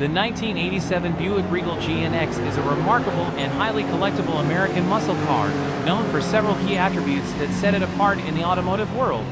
The 1987 Buick Regal GNX is a remarkable and highly collectible American muscle car, known for several key attributes that set it apart in the automotive world.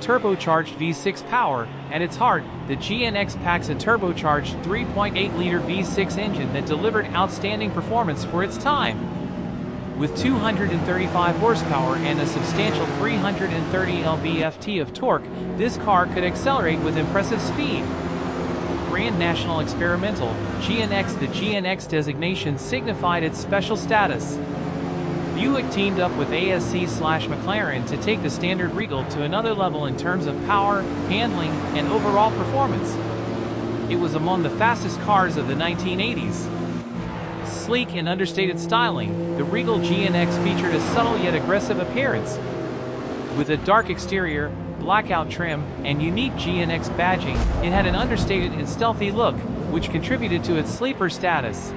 Turbocharged V6 power, at its heart, the GNX packs a turbocharged 3.8-liter V6 engine that delivered outstanding performance for its time. With 235 horsepower and a substantial 330 lb-ft of torque, this car could accelerate with impressive speed. Grand National Experimental, GNX The GNX designation signified its special status. Buick teamed up with ASC slash McLaren to take the standard Regal to another level in terms of power, handling, and overall performance. It was among the fastest cars of the 1980s. Sleek and understated styling, the Regal GNX featured a subtle yet aggressive appearance. With a dark exterior, blackout trim, and unique GNX badging, it had an understated and stealthy look, which contributed to its sleeper status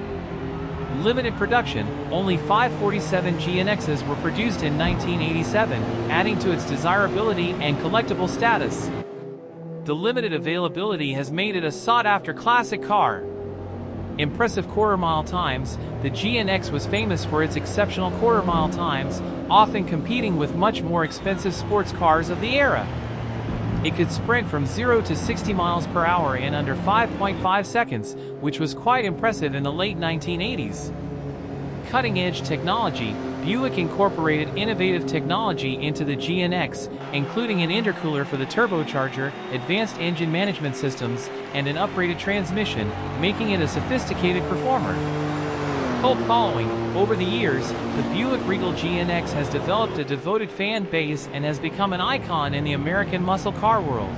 limited production, only 547 GNXs were produced in 1987, adding to its desirability and collectible status. The limited availability has made it a sought-after classic car. Impressive quarter-mile times, the GNX was famous for its exceptional quarter-mile times, often competing with much more expensive sports cars of the era. It could sprint from 0 to 60 miles per hour in under 5.5 seconds, which was quite impressive in the late 1980s. Cutting-edge technology, Buick incorporated innovative technology into the GNX, including an intercooler for the turbocharger, advanced engine management systems, and an upgraded transmission, making it a sophisticated performer cult following, over the years, the Buick Regal GNX has developed a devoted fan base and has become an icon in the American muscle car world.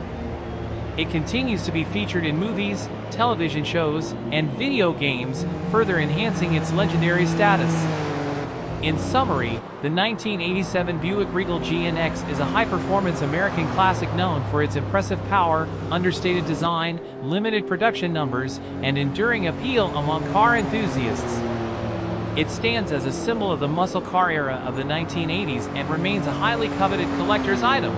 It continues to be featured in movies, television shows, and video games, further enhancing its legendary status. In summary, the 1987 Buick Regal GNX is a high-performance American classic known for its impressive power, understated design, limited production numbers, and enduring appeal among car enthusiasts. It stands as a symbol of the muscle car era of the 1980s and remains a highly coveted collector's item.